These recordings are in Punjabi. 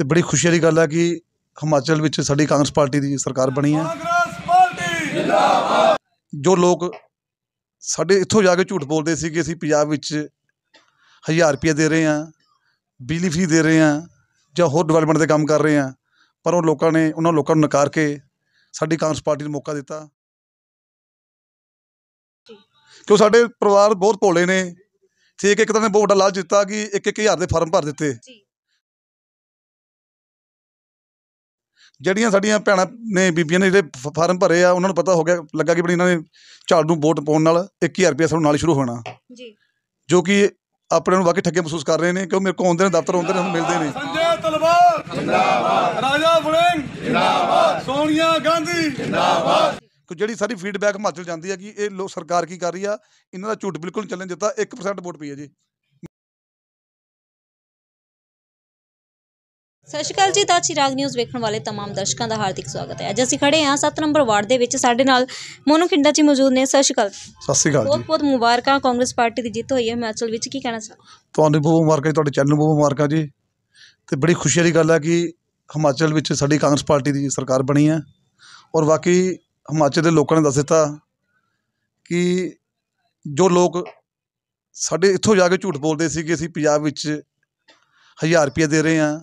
ਤੇ ਬੜੀ ਖੁਸ਼ੀ ਵਾਲੀ ਗੱਲ ਹੈ ਕਿ ਹਿਮਾਚਲ ਵਿੱਚ ਸਾਡੀ ਕਾਂਗਰਸ ਪਾਰਟੀ ਦੀ ਸਰਕਾਰ ਬਣੀ ਹੈ। ਕਾਂਗਰਸ ਪਾਰਟੀ ਜੋ ਲੋਕ ਸਾਡੇ ਇੱਥੋਂ ਜਾ ਕੇ ਝੂਠ ਬੋਲਦੇ ਸੀ ਕਿ ਅਸੀਂ ਪੰਜਾਬ ਵਿੱਚ 1000 ਰੁਪਏ ਦੇ ਰਹੇ ਹਾਂ ਬਿਜਲੀ ਫੀ ਦੇ ਰਹੇ ਹਾਂ ਜਾਂ ਹੋਰ ਡਿਵੈਲਪਮੈਂਟ ਦੇ ਕੰਮ ਕਰ ਰਹੇ ਹਾਂ ਪਰ ਉਹ ਲੋਕਾਂ ਨੇ ਉਹਨਾਂ ਲੋਕਾਂ ਨੂੰ ਨਕਾਰ ਕੇ ਸਾਡੀ ਕਾਂਗਰਸ ਪਾਰਟੀ ਨੂੰ ਮੌਕਾ ਦਿੱਤਾ। ਕਿਉਂ ਸਾਡੇ ਪਰਿਵਾਰ ਬਹੁਤ ਭੋਲੇ ਨੇ ਤੇ ਇੱਕ ਇੱਕ ਤਰ੍ਹਾਂ ਨੇ ਬਹੁਤ ਵੱਡਾ ਲਾਲਚ ਦਿੱਤਾ ਕਿ ਇੱਕ ਇੱਕ ਹਜ਼ਾਰ ਦੇ ਫਾਰਮ ਭਰ ਦਿੱਤੇ। ਜਿਹੜੀਆਂ ਸਾਡੀਆਂ ਭੈਣਾਂ ਨੇ ਬੀਬੀਆਂ ਨੇ ਜਿਹੜੇ ਫਾਰਮ ਭਰੇ ਆ ਉਹਨਾਂ ਨੂੰ ਪਤਾ ਹੋ ਗਿਆ ਲੱਗਾ ਕਿ ਬੜੀ ਇਹਨਾਂ ਨੇ ਝਾੜ ਨੂੰ ਵੋਟ ਪਾਉਣ ਨਾਲ 1000 ਰੁਪਏ ਸਾਨੂੰ ਨਾਲ ਹੀ ਸ਼ੁਰੂ ਹੋਣਾ। ਜੀ। ਜੋ ਕਿ ਆਪਣੇ ਨੂੰ ਵਾਕਈ ਠੱਗੇ ਮਹਿਸੂਸ ਕਰ ਰਹੇ ਨੇ ਕਿਉਂ ਮੇਰੇ ਕੋਲ ਆਉਂਦੇ ਨੇ ਦਫ਼ਤਰ ਆਉਂਦੇ ਨੇ ਮਿਲਦੇ ਨੇ। ਸੰਜੇ ਤਲਵਾਰ। ਜਿੰਦਾਬਾਦ। ਰਾਜਾ ਵੜਿੰਗ। ਜਿੰਦਾਬਾਦ। ਸੋਨੀਆ ਗਾਂਧੀ। ਕਿ ਜਿਹੜੀ ਸਾਰੀ ਫੀਡਬੈਕ ਹਿਮਾਚਲ ਜਾਂਦੀ ਹੈ ਕਿ ਇਹ ਲੋਕ ਸਰਕਾਰ ਕੀ ਕਰ ਰਹੀ ਆ ਇਹਨਾਂ ਦਾ ਝੂਠ ਬਿਲਕੁਲ ਨਹੀਂ ਚੱਲਣ ਦਿੱਤਾ 1% ਵੋਟ ਪਈ ਹੈ ਜੀ। ਸਤਿ ਸ਼੍ਰੀ ਅਕਾਲ ਜੀ ਤਾਂ ਚਿਰਾਗ ਨਿਊਜ਼ ਵੇਖਣ ਵਾਲੇ ਤਮਾਮ ਦਰਸ਼ਕਾਂ ਦਾ ਹਾਰਦਿਕ ਸਵਾਗਤ ਹੈ। ਅੱਜ ਅਸੀਂ ਖੜੇ ਹਾਂ 7 ਨੰਬਰ ਵਾਰਡ ਦੇ ਵਿੱਚ। ਸਾਡੇ ਨਾਲ ਮੋਨੂ ਖਿੰਡਾ ਜੀ ਮੌਜੂਦ ਨੇ। ਸਤਿ ਸ਼੍ਰੀ ਅਕਾਲ ਸਤਿ ਸ਼੍ਰੀ ਅਕਾਲ ਬਹੁਤ ਬਹੁਤ ਮੁਬਾਰਕਾਂ। ਕਾਂਗਰਸ ਪਾਰਟੀ ਦੀ ਜਿੱਤ ਹੋਈ ਹੈ। ਹਿਮਾਚਲ ਵਿੱਚ ਕੀ ਕਹਿਣਾ ਚਾਹੋ ਤੁਹਾਨੂੰ ਬਹੁਤ ਮੁਬਾਰਕਾਂ ਜੀ ਤੁਹਾਡੇ ਚੈਨਲ ਨੂੰ ਬਹੁਤ ਮੁਬਾਰਕਾਂ ਜੀ। ਤੇ ਬੜੀ ਖੁਸ਼ੀ ਵਾਲੀ ਗੱਲ ਹੈ ਕਿ ਹਿਮਾਚਲ ਵਿੱਚ ਸਾਡੀ ਕਾਂਗਰਸ ਪਾਰਟੀ ਦੀ ਸਰਕਾਰ ਬਣੀ ਹੈ। ਔਰ ਬਾਕੀ ਹਿਮਾਚਲ ਦੇ ਲੋਕਾਂ ਨੇ ਦੱਸ ਦਿੱਤਾ ਕਿ ਜੋ ਲੋਕ ਸਾਡੇ ਇੱਥੋਂ ਜਾ ਕੇ ਝੂਠ ਬੋਲਦੇ ਸੀ ਕਿ ਅਸੀਂ ਪੰਜਾਬ ਵਿੱਚ ਹਜ਼ਾਰ ਰੁਪਏ ਦੇ ਰਹੇ ਹਾਂ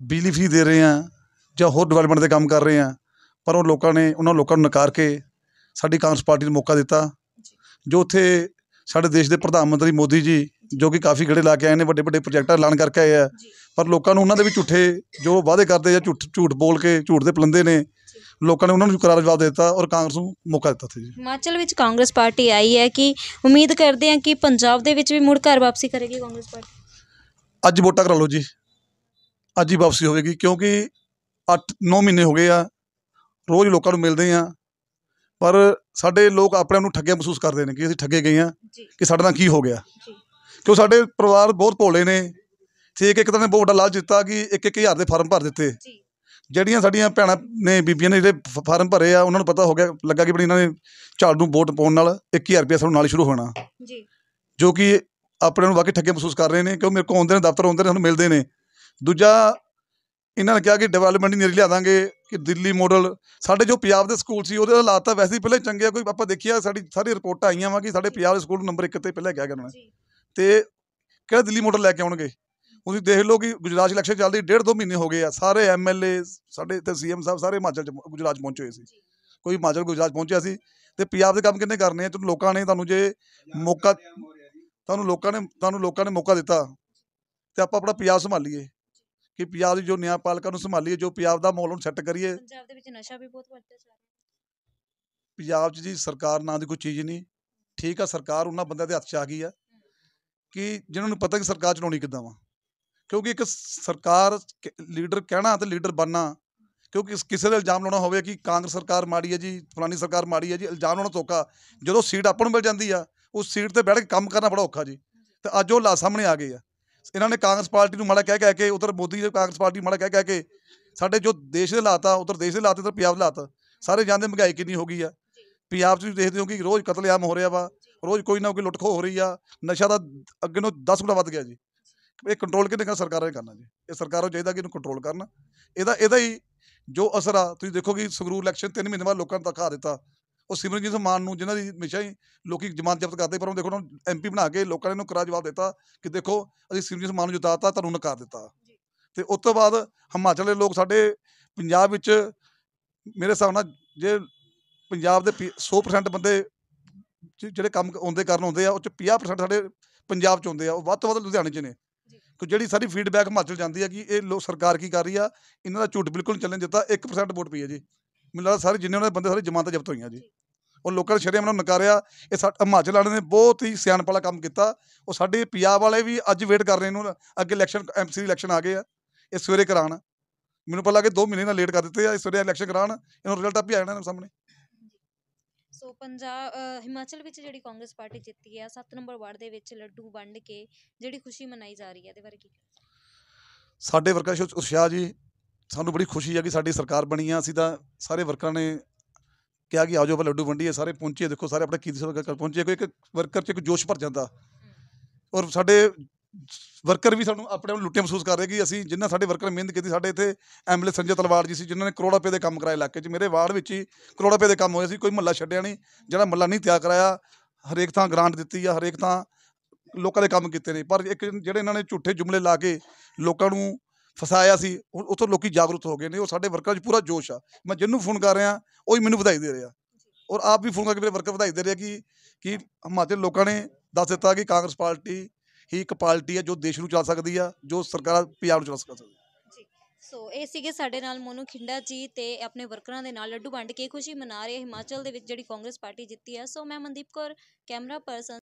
ਬਿਜਲੀ ਫੀ ਦੇ ਰਹੇ ਹਾਂ ਜਾਂ ਹੋਰ ਡਿਵੈਲਪਮੈਂਟ ਦੇ ਕੰਮ ਕਰ ਰਹੇ ਹਾਂ ਪਰ ਉਹ ਲੋਕਾਂ ਨੇ ਉਹਨਾਂ ਲੋਕਾਂ ਨੂੰ ਨਕਾਰ ਕੇ ਸਾਡੀ ਕਾਂਗਰਸ ਪਾਰਟੀ ਨੂੰ ਮੌਕਾ ਦਿੱਤਾ ਜੋ ਉੱਥੇ ਸਾਡੇ ਦੇਸ਼ ਦੇ ਪ੍ਰਧਾਨ ਮੰਤਰੀ ਮੋਦੀ ਜੀ ਜੋ ਕਿ ਕਾਫੀ ਗੜੇ ਲਾ ਕੇ ਆਏ ਨੇ ਵੱਡੇ ਵੱਡੇ ਪ੍ਰੋਜੈਕਟ ਐਲਾਨ ਕਰਕੇ ਆਏ ਆ ਪਰ ਲੋਕਾਂ ਨੂੰ ਉਹਨਾਂ ਦੇ ਵੀ ਝੂਠੇ ਜੋ ਵਾਅਦੇ ਕਰਦੇ ਜਾਂ ਝੂਠ ਝੂਠ ਬੋਲ ਕੇ ਝੂਠ ਦੇ ਪਲੰਦੇ ਨੇ ਲੋਕਾਂ ਨੇ ਉਹਨਾਂ ਨੂੰ ਕਰਾਰ ਜਵਾਬ ਦਿੱਤਾ ਔਰ ਕਾਂਗਰਸ ਨੂੰ ਮੌਕਾ ਦਿੱਤਾ ਸੀ ਜੀ। ਹਿਮਾਚਲ ਵਿੱਚ ਕਾਂਗਰਸ ਪਾਰਟੀ ਆਈ ਹੈ ਕਿ ਉਮੀਦ ਕਰਦੇ ਹਾਂ ਕਿ ਪੰਜਾਬ ਦੇ ਵਿੱਚ ਵੀ ਮੁੜ ਘਰ ਵਾਪਸੀ ਕਰੇਗੀ ਕਾਂਗਰਸ ਪਾਰਟੀ? ਅੱਜ ਵੋਟਾਂ ਕਰਾ ਲਓ ਜੀ। ਅੱਜ ਹੀ ਵਾਪਸੀ ਹੋਵੇਗੀ ਕਿਉਂਕਿ 8-9 ਮਹੀਨੇ ਹੋ ਗਏ ਆ ਰੋਜ਼ ਲੋਕਾਂ ਨੂੰ ਮਿਲਦੇ ਆ। ਪਰ ਸਾਡੇ ਲੋਕ ਆਪਣੇ ਆਪ ਨੂੰ ਠੱਗੇ ਮਹਿਸੂਸ ਕਰਦੇ ਨੇ ਕਿ ਅਸੀਂ ਠੱਗੇ ਗਏ ਆ ਕਿ ਸਾਡੇ ਨਾਲ ਕੀ ਹੋ ਗਿਆ। ਕਿਉਂ ਸਾਡੇ ਪਰਿਵਾਰ ਬਹੁਤ ਭੋਲੇ ਨੇ। ਤੇ ਇੱਕ ਇੱਕ ਤਰ੍ਹਾਂ ਨੇ ਬਹੁਤ ਵੱਡਾ ਲਾਲਚ ਦਿੱਤਾ ਕਿ ਇੱਕ ਇੱਕ ਹਜ਼ਾਰ ਦੇ ਫਾਰਮ ਭਰ ਦਿੱਤੇ। ਜਿਹੜੀਆਂ ਸਾਡੀਆਂ ਭੈਣਾਂ ਨੇ ਬੀਬੀਆਂ ਨੇ ਜਿਹੜੇ ਫਾਰਮ ਭਰੇ ਆ ਉਹਨਾਂ ਨੂੰ ਪਤਾ ਹੋ ਗਿਆ ਲੱਗਾ ਕਿ ਬੜੀ ਇਹਨਾਂ ਨੇ ਝਾੜ ਨੂੰ ਵੋਟ ਪਾਉਣ ਨਾਲ 1000 ਰੁਪਏ ਸਾਨੂੰ ਨਾਲ ਹੀ ਸ਼ੁਰੂ ਹੋਣਾ। ਜੀ। ਜੋ ਕਿ ਆਪਣੇ ਨੂੰ ਵਾਕਈ ਠੱਗੇ ਮਹਿਸੂਸ ਕਰ ਰਹੇ ਨੇ ਕਿਉਂ ਮੇਰੇ ਕੋਲ ਆਉਂਦੇ ਨੇ ਦਫ਼ਤਰ ਆਉਂਦੇ ਨੇ ਸਾਨੂੰ ਮਿਲਦੇ ਨੇ। ਦੂਜਾ ਇਹਨਾਂ ਨੇ ਕਿਹਾ ਕਿ ਡਿਵੈਲਪਮੈਂਟ ਹੀ ਨੇੜੇ ਲਿਆ ਦਾਂਗੇ ਕਿ ਦਿੱਲੀ ਮਾਡਲ ਸਾਡੇ ਜੋ ਪੰਜਾਬ ਦੇ ਸਕੂਲ ਸੀ ਉਹਦੇ ਹਾਲਾਤ ਤਾਂ ਵੈਸੇ ਹੀ ਪਹਿਲੇ ਚੰਗੇ ਆ ਕੋਈ ਆਪਾਂ ਦੇਖਿਆ ਸਾਡੀ ਸਾਰੀ ਰਿਪੋਰਟਾਂ ਆਈਆਂ ਵਾ ਕਿ ਸਾਡੇ ਪੰਜਾਬ ਦੇ ਸਕੂਲ ਨੰਬਰ 1 ਤੇ ਪਹਿਲੇ ਕਿਹਾ ਗਿਆ ਉਹਨਾਂ ਨੇ ਜੀ। ਤੇ ਕਿਹੜਾ ਦਿੱਲੀ ਮਾਡਲ ਲੈ ਕੇ ਆਉਣਗੇ? ਤੁਸੀਂ ਦੇਖ ਲਓ ਕਿ ਗੁਜਰਾਤ 'ਚ ਇਲੈਕਸ਼ਨ ਚੱਲਦੀ ਡੇਢ ਦੋ ਮਹੀਨੇ ਹੋ ਗਏ ਆ ਸਾਰੇ ਐਮਐਲਏ ਸਾਡੇ ਇੱਥੇ ਸੀਐਮ ਸਾਹਿਬ ਸਾਰੇ ਹਿਮਾਚਲ ਚ ਗੁਜਰਾਤ 'ਚ ਪਹੁੰਚੇ ਹੋਏ ਸੀ। ਕੋਈ ਹਿਮਾਚਲ ਗੁਜਰਾਤ ਪਹੁੰਚਿਆ ਸੀ। ਤੇ ਪੰਜਾਬ ਦੇ ਕੰਮ ਕਿੰਨੇ ਕਰਨੇ ਆ? ਤੁਹਾਨੂੰ ਲੋਕਾਂ ਨੇ ਤੁਹਾਨੂੰ ਜੇ ਮੌਕਾ ਤੁਹਾਨੂੰ ਲੋਕਾਂ ਨੇ ਤੁਹਾਨੂੰ ਲੋਕਾਂ ਨੇ ਮੌਕਾ ਦਿੱਤਾ ਤੇ ਆਪਾਂ ਆਪਣਾ ਪੰਜਾਬ ਸੰਭਾਲੀਏ। ਕਿ ਪੰਜਾਬ ਦੀ ਜੋ ਨਿਆਂਪਾਲਕਾਂ ਨੂੰ ਸੰਭਾਲੀਏ ਜੋ ਪੰਜਾਬ ਦਾ ਮਾਹੌਲ ਨੂੰ ਸੈੱਟ ਕਰੀਏ। ਪੰਜਾਬ ਦੇ ਵਿੱਚ ਨਸ਼ਾ ਵੀ ਬਹੁਤ ਵੱਧਦਾ ਜਾ ਰਿਹਾ। ਪੰਜਾਬ 'ਚ ਜੀ ਸਰਕਾਰ ਨਾਂ ਦੀ ਕੋਈ ਚੀਜ਼ ਨਹੀਂ। ਠੀਕ ਆ ਸਰਕਾਰ ਉਹਨਾਂ ਬੰਦਿਆਂ ਦੇ ਹੱਥ 'ਚ ਆ ਗਈ ਆ। ਕਿ ਜਿਨ੍ਹਾਂ ਨੂੰ ਪਤਾ ਕਿ ਸਰਕਾਰ ਚਲਾਉਣੀ ਕਿੱਦਾਂ ਵਾ। ਕਿਉਂਕਿ ਇੱਕ ਸਰਕਾਰ ਲੀਡਰ ਕਹਿਣਾ ਤੇ ਲੀਡਰ ਬਣਨਾ। ਕਿਉਂਕਿ ਕਿਸੇ ਦਾ ਇਲਜ਼ਾਮ ਲਾਉਣਾ ਹੋਵੇ ਕਿ ਕਾਂਗਰਸ ਸਰਕਾਰ ਮਾੜੀ ਹੈ ਜੀ ਫਲਾਨੀ ਸਰਕਾਰ ਮਾੜੀ ਹੈ ਜੀ ਇਲਜ਼ਾਮ ਲਾਉਣਾ ਧੋਖਾ। ਜਦੋਂ ਸੀਟ ਆਪਾਂ ਨੂੰ ਮਿਲ ਜਾਂਦੀ ਆ ਉਸ ਸੀਟ ਤੇ ਬੈਠ ਕੇ ਕੰਮ ਕਰਨਾ ਬੜਾ ਔਖਾ ਜੀ। ਤੇ ਅੱਜ ਉਹ ਲਾ ਸਾਹਮਣੇ ਆ ਗਏ ਆ। ਇਹਨਾਂ ਨੇ ਕਾਂਗਰਸ ਪਾਰਟੀ ਨੂੰ ਮਾੜਾ ਕਹਿ ਕਹਿ ਕੇ ਉਧਰ ਮੋਦੀ ਨੇ ਕਾਂਗਰਸ ਪਾਰਟੀ ਨੂੰ ਮਾੜਾ ਕਹਿ ਕਹਿ ਕੇ ਸਾਡੇ ਜੋ ਦੇਸ਼ ਦੇ ਹਾਲਾਤ ਆ ਉਧਰ ਦੇਸ਼ ਦੇ ਹਾਲਾਤ ਇਧਰ ਪੰਜਾਬ ਦੇ ਹਾਲਾਤ ਸਾਰੇ ਜਾਣਦੇ ਮਹਿੰਗਾਈ ਕਿੰਨੀ ਹੋ ਗਈ ਆ। ਪੰਜਾਬ 'ਚ ਵੀ ਦੇਖਦੇ ਹੋ ਕਿ ਰੋਜ਼ ਕਤਲੇਆਮ ਹੋ ਰਿਹਾ ਵਾ ਰੋਜ਼ ਕੋਈ ਨਾ ਕੋਈ ਲੁੱਟ ਖੋਹ ਹੋ ਰਹੀ ਆ ਨਸ਼ਾ ਦਾ ਅੱਗੇ ਨੂੰ 10 ਗੁਣਾ ਵੱਧ ਗਿਆ ਜੀ। ਇਹ ਕੰਟਰੋਲ ਕਿਹਨੇ ਕਰਨਾ ਸਰਕਾਰਾਂ ਨੇ ਕਰਨਾ ਜੀ? ਇਹ ਸਰਕਾਰਾਂ ਨੂੰ ਚਾਹੀਦਾ ਕਿ ਇਹਨੂੰ ਕੰਟਰੋਲ ਕਰਨ। ਇਹਦਾ ਇਹਦਾ ਹੀ ਜੋ ਅਸਰ ਆ ਤੁਸੀਂ ਦੇਖੋ ਕਿ ਸੰਗਰੂਰ ਇਲੈਕਸ਼ਨ 3 ਮਹੀਨੇ ਬਾਅਦ ਲੋਕਾਂ ਨੂੰ ਦਿਖਾ ਦਿੱਤਾ। ਉਹ ਸਿਮਰਨਜੀਤ ਮਾਨ ਨੂੰ ਜਿਨ੍ਹਾਂ ਦੀ ਹਮੇਸ਼ਾ ਹੀ ਲੋਕੀ ਜ਼ਮਾਨਤ ਜ਼ਬਤ ਕਰਦੇ ਪਰ ਉਹ ਦੇਖੋ ਉਹਨਾਂ ਨੂੰ ਐਮਪੀ ਬਣਾ ਕੇ ਲੋਕਾਂ ਨੇ ਇਹਨੂੰ ਕਰਾ ਜਵਾਬ ਦਿੱਤਾ ਕਿ ਦੇਖੋ ਅਸੀਂ ਸਿਮਰਨਜੀਤ ਮਾਨ ਨੂੰ ਜਿਤਾਤਾ ਤੁਹਾਨੂੰ ਨਕਾਰ ਦਿੱਤਾ। ਤੇ ਉਸ ਤੋਂ ਬਾਅਦ ਹਿਮਾਚਲ ਦੇ ਲੋਕ ਸਾਡੇ ਪੰਜਾਬ ਵਿੱਚ ਮੇਰੇ ਹਿਸਾਬ ਨਾਲ ਜੇ ਪੰਜਾਬ ਦੇ ਪੀ- 100% ਬੰਦੇ ਜਿਹੜੇ ਕੰਮ ਆਉਂਦੇ ਕਰਨ ਆਉਂਦੇ ਆ ਉਹ ਚ 50% ਸਾਡੇ ਪੰਜਾਬ ਚ ਆਉਂਦੇ ਆ ਉਹ ਵੱਧ ਤੋਂ ਵੱਧ ਲੁਧਿਆਣੇ ਚ ਨੇ। ਕਿ ਜਿਹੜੀ ਸਾਰੀ ਫੀਡਬੈਕ ਹਿਮਾਚਲ ਜਾਂਦੀ ਹੈ ਕਿ ਇਹ ਲੋਕ ਸਰਕਾਰ ਕੀ ਕਰ ਰਹੀ ਆ ਇਹਨਾਂ ਦਾ ਝੂਠ ਬਿਲਕੁਲ ਨਹੀਂ ਚੱਲਣ ਦਿੱਤਾ 1% ਵੋਟ ਪਈ ਹੈ ਜੀ। ਮੈਨੂੰ ਲੱਗਦਾ ਸਾਰੇ ਜਿੰਨੇ ਉਹਨਾਂ ਦੇ ਬੰਦੇ ਸਾਰੇ ਜਮਾਨਤਾਂ ਜ਼ਬਤ ਹੋਈਆਂ ਜੀ। ਉਹ ਲੋਕਾਂ ਨੇ ਸ਼ਰੇਆਮ ਨੂੰ ਨਕਾਰਿਆ। ਇਹ ਸਾ ਹਿਮਾਚਲ ਵਾਲਿਆਂ ਨੇ ਬਹੁਤ ਹੀ ਸਿਆਣਪ ਵਾਲਾ ਕੰਮ ਕੀਤਾ। ਉਹ ਸਾਡੇ ਪੰਜਾਬ ਵਾਲੇ ਵੀ ਅੱਜ ਵੇਟ ਕਰ ਰਹੇ ਨੇ ਅੱਗੇ ਇਲੈਕਸ਼ਨ ਐਮਸੀ ਇਲੈਕਸ਼ਨ ਆ ਗਏ ਆ। ਇਹ ਸਵੇਰੇ ਕਰਾਉਣ ਮੈਨੂੰ ਪਤਾ ਲੱਗੇ 2 ਮਹੀਨੇ ਨਾਲ ਲੇਟ ਕਰ ਦਿੱਤੇ ਆ ਇਸ ਸਵੇਰੇ ਇਲੈਕਸ਼ਨ ਕਰਾਉਣ ਇਹਨੂੰ ਰਿਜ਼ਲਟ ਆਪੇ ਆ ਜਾਣਾ ਇਹਨਾਂ ਸਾਹਮਣੇ। ਸੋ ਪੰਜਾਬ ਹਿਮਾਚਲ ਵਿੱਚ ਜਿਹੜੀ ਕਾਂਗਰਸ ਪਾਰਟੀ ਜਿੱਤੀ ਹੈ 7 ਨੰਬਰ ਵਾਰਡ ਦੇ ਵਿੱਚ ਲੱਡੂ ਵੰਡ ਕੇ ਜਿਹੜੀ ਖੁਸ਼ੀ ਮਨਾਈ ਜਾ ਰਹੀ ਹੈ ਇਹਦੇ ਬਾਰੇ ਕੀ? ਸਾਡੇ ਵਰਕਰਾਂ ਉਤਸ਼ਾਹ ਜੀ ਸਾਨੂੰ ਬੜੀ ਖੁਸ਼ੀ ਹੈ ਕਿ ਸਾਡੀ ਸਰਕਾਰ ਬਣੀ ਆ। ਅਸੀਂ ਤਾਂ ਸਾਰੇ ਵਰਕਰਾਂ ਨੇ ਕਿਹਾ ਕਿ ਆਜੋ ਆਪਾਂ ਲੱਡੂ ਵੰਡੀਏ, ਸਾਰੇ ਪਹੁੰਚੇ ਦੇਖੋ ਸਾਰੇ ਆਪਣੇ ਕੀਰਤੀ ਸਭਾ ਕਰ ਪਹੁੰਚੇ ਕੋਈ ਇੱਕ ਵਰਕਰ 'ਚ ਇੱਕ ਜੋਸ਼ ਭਰ ਜਾਂਦਾ। ਔਰ ਸਾਡੇ ਵਰਕਰ ਵੀ ਸਾਨੂੰ ਆਪਣੇ ਆਪ ਨੂੰ ਲੁੱਟੇ ਮਹਿਸੂਸ ਕਰ ਰਹੇ ਕਿ ਅਸੀਂ ਜਿੰਨਾ ਸਾਡੇ ਵਰਕਰ ਮਿਹਨਤ ਕੀਤੀ, ਸਾਡੇ ਇੱਥੇ ਐਮਐਲਏ ਸੰਜੇ ਤਲਵਾਰ ਜੀ ਸੀ, ਜਿਨ੍ਹਾਂ ਨੇ ਕਰੋੜਾਂ ਰੁਪਏ ਦੇ ਕੰਮ ਕਰਾਏ ਇਲਾਕੇ 'ਚ। ਮੇਰੇ ਵਾਰਡ ਵਿੱਚ ਹੀ ਕਰੋੜਾਂ ਰੁਪਏ ਦੇ ਕੰਮ ਹੋਏ ਸੀ, ਕੋਈ ਮਹੱਲਾ ਛੱਡਿਆ ਨਹੀਂ, ਜਿਹੜਾ ਮਹੱਲਾ ਨਹੀਂ ਤਿਆਰ ਕਰਾਇਆ, ਹਰੇਕ ਥਾਂ ਗ੍ਰਾਂਟ ਦਿੱਤੀ ਆ, ਹਰੇਕ ਥਾਂ ਲੋਕਾਂ ਦੇ ਕੰਮ ਕੀਤੇ ਨੇ। ਪਰ ਇੱਕ ਜਿਹੜੇ ਇਹਨਾਂ ਨੇ ਝੂਠੇ ਜੁਮਲੇ ਲਾ ਕੇ ਲੋਕਾਂ ਨੂੰ ਫਸਾਇਆ ਸੀ ਉਹ- ਉੱਥੋਂ ਲੋਕੀ ਜਾਗਰੂਕ ਹੋ ਗਏ ਨੇ ਉਹ ਸਾਡੇ ਵਰਕਰਾਂ 'ਚ ਪੂਰਾ ਜੋਸ਼ ਆ। ਮੈਂ ਜਿਹਨੂੰ ਫੋਨ ਕਰ ਰਿਹਾ ਉਹ ਹੀ ਮੈਨੂੰ ਵਧਾਈ ਦੇ ਰਿਹਾ। ਔਰ ਆਪ ਵੀ ਫੋਨ ਕਰਕੇ ਮੇਰੇ ਵਰਕਰ ਵਧਾਈ ਦੇ ਰਿਹਾ ਕਿ ਕਿ ਹਿਮਾਚਲ ਲੋਕਾਂ ਨੇ ਦੱਸ ਦਿੱਤਾ ਕਿ ਕਾਂਗਰਸ ਪਾਰਟੀ ਹੀ ਇੱਕ ਪਾਰਟੀ ਹੈ ਜੋ ਦੇਸ਼ ਨੂੰ ਚਲਾ ਸਕਦੀ ਆ ਜੋ ਸਰਕਾਰ ਪੰਜਾਬ ਨੂੰ ਚਲਾ ਸਕਦੀ ਸੋ ਇਹ ਸੀਗੇ ਸਾਡੇ ਨਾਲ ਮੋਨੂ ਖਿੰਡਾ ਜੀ ਤੇ ਆਪਣੇ ਵਰਕਰਾਂ ਦੇ ਨਾਲ ਲੱਡੂ ਵੰਡ ਕੇ ਖੁਸ਼ੀ ਮਨਾ ਰਹੇ ਹਿਮਾਚਲ ਦੇ ਵਿੱਚ ਜਿਹੜੀ ਕਾਂਗਰਸ ਪਾਰਟੀ ਜਿੱਤੀ ਹੈ ਸੋ ਮੈਂ ਮਨਦੀਪ ਕੌਰ ਕੈਮਰਾ ਪਰਸਨ